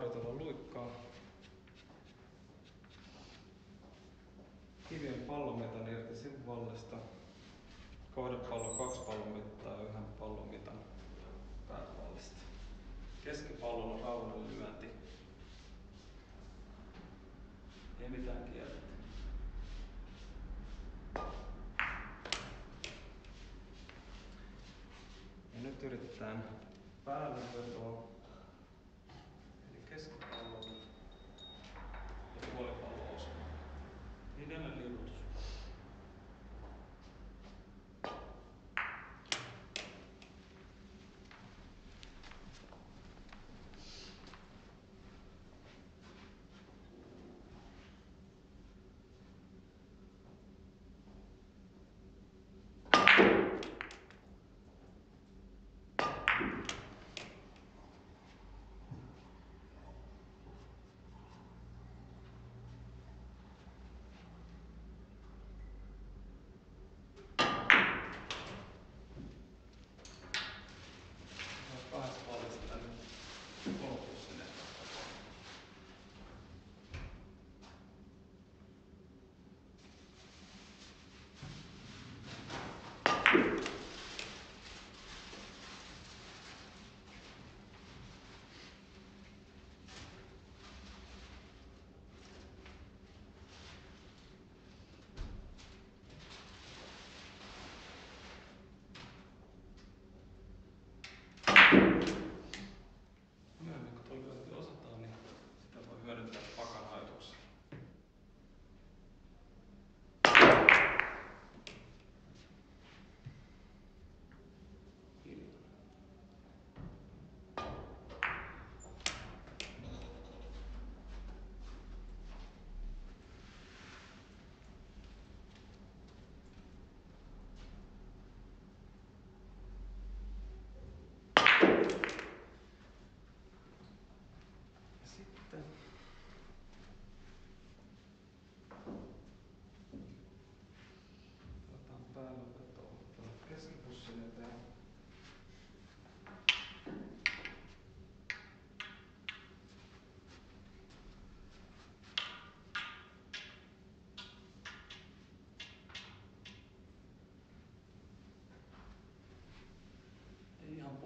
harjoitella luikkaa. Kivien pallomitan irti sivuvallesta. Kohdepallo kaksi pallomittaa ja yhden pallomitan pääpallista. Keskipallon rauhan lyönti. Ei mitään kierrettä. Ja nyt yritetään päälle vetoa. איננה ללא תוספת.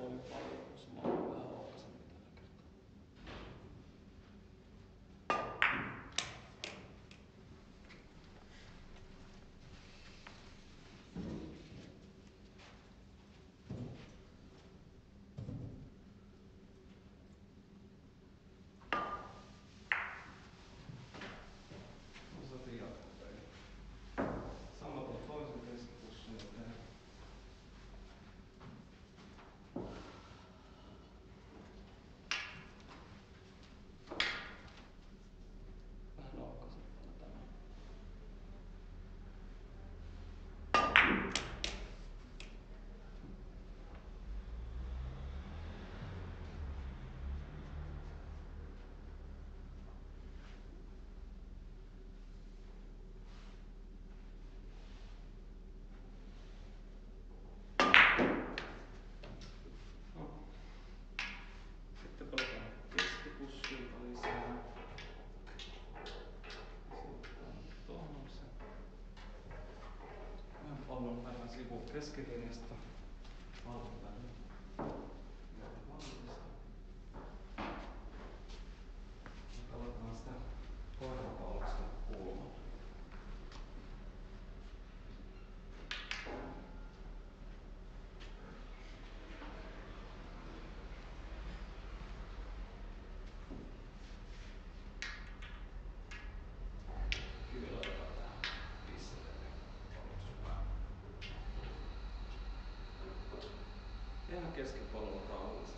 1.5 Evangelske tjenester. Guests can follow along.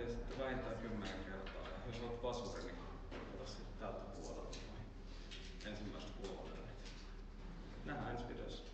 tee sitten vähintään 10 kertaa. Ja jos olet vasuri, niin ota sitten tältä puolelta ensimmäistä puolelta. Nähdään ensi videossa.